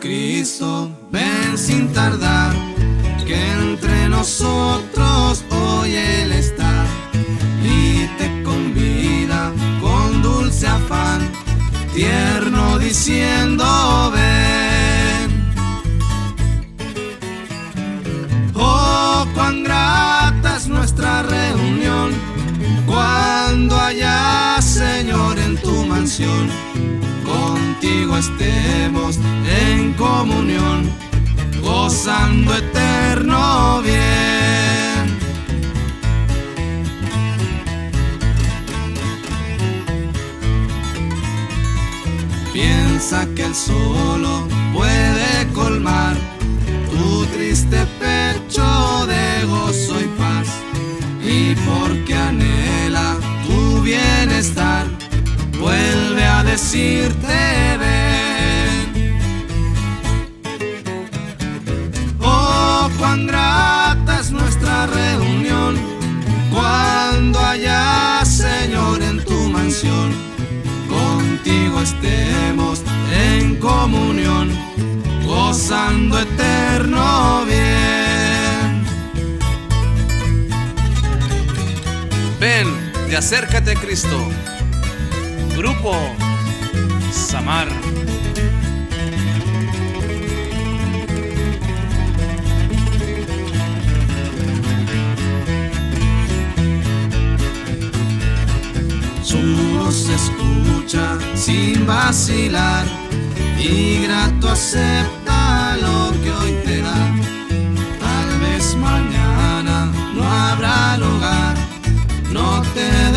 Cristo, ven sin tardar, que entre nosotros hoy Él está y te convida con dulce afán, tierno diciendo ven. Oh, cuán grata es nuestra reunión cuando haya Señor en tu mansión estemos en comunión, gozando eterno bien. Piensa que el solo puede colmar tu triste pecho de gozo y paz, y porque anhela tu bienestar vuelve a decirte Estemos en comunión, gozando eterno bien. Ven, de acércate Cristo. Grupo Samar. Su voz se escucha sin vacilar y grato acepta lo que hoy te da. Tal vez mañana no habrá lugar, no te